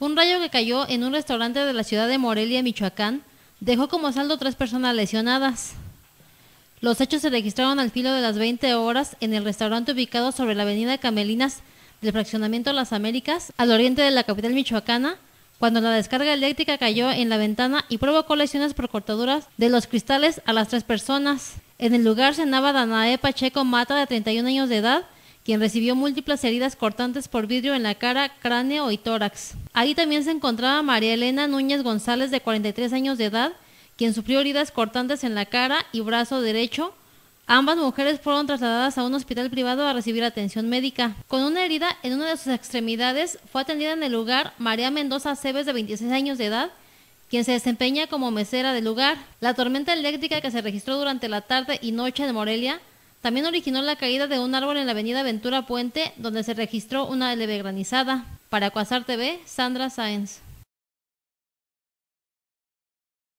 Un rayo que cayó en un restaurante de la ciudad de Morelia, Michoacán, dejó como saldo tres personas lesionadas. Los hechos se registraron al filo de las 20 horas en el restaurante ubicado sobre la avenida Camelinas del fraccionamiento Las Américas, al oriente de la capital michoacana, cuando la descarga eléctrica cayó en la ventana y provocó lesiones por cortaduras de los cristales a las tres personas. En el lugar cenaba Danae Pacheco Mata, de 31 años de edad, quien recibió múltiples heridas cortantes por vidrio en la cara, cráneo y tórax. Ahí también se encontraba María Elena Núñez González, de 43 años de edad, quien sufrió heridas cortantes en la cara y brazo derecho. Ambas mujeres fueron trasladadas a un hospital privado a recibir atención médica. Con una herida en una de sus extremidades, fue atendida en el lugar María Mendoza Cebes, de 26 años de edad, quien se desempeña como mesera del lugar. La tormenta eléctrica que se registró durante la tarde y noche en Morelia también originó la caída de un árbol en la avenida Ventura Puente, donde se registró una leve granizada. Para Cuasar TV, Sandra Sáenz.